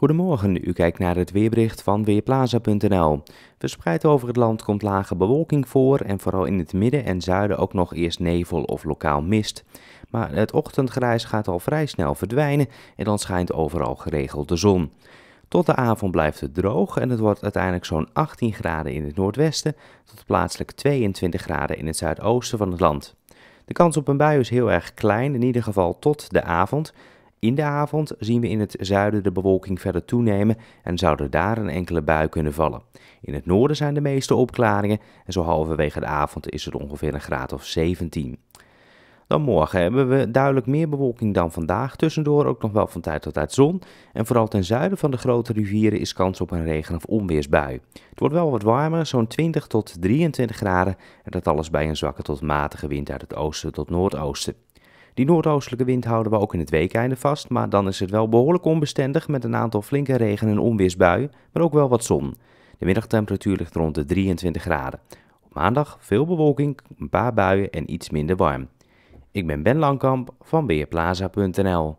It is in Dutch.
Goedemorgen, u kijkt naar het weerbericht van Weerplaza.nl. Verspreid over het land komt lage bewolking voor en vooral in het midden en zuiden ook nog eerst nevel of lokaal mist. Maar het ochtendgrijs gaat al vrij snel verdwijnen en dan schijnt overal geregeld de zon. Tot de avond blijft het droog en het wordt uiteindelijk zo'n 18 graden in het noordwesten tot plaatselijk 22 graden in het zuidoosten van het land. De kans op een bui is heel erg klein, in ieder geval tot de avond. In de avond zien we in het zuiden de bewolking verder toenemen en zou er daar een enkele bui kunnen vallen. In het noorden zijn de meeste opklaringen en zo halverwege de avond is het ongeveer een graad of 17. Dan morgen hebben we duidelijk meer bewolking dan vandaag, tussendoor ook nog wel van tijd tot tijd zon. En vooral ten zuiden van de grote rivieren is kans op een regen- of onweersbui. Het wordt wel wat warmer, zo'n 20 tot 23 graden en dat alles bij een zwakke tot matige wind uit het oosten tot noordoosten. Die noordoostelijke wind houden we ook in het weekeinde vast, maar dan is het wel behoorlijk onbestendig met een aantal flinke regen- en onweersbuien, maar ook wel wat zon. De middagtemperatuur ligt rond de 23 graden. Op maandag veel bewolking, een paar buien en iets minder warm. Ik ben Ben Langkamp van Weerplaza.nl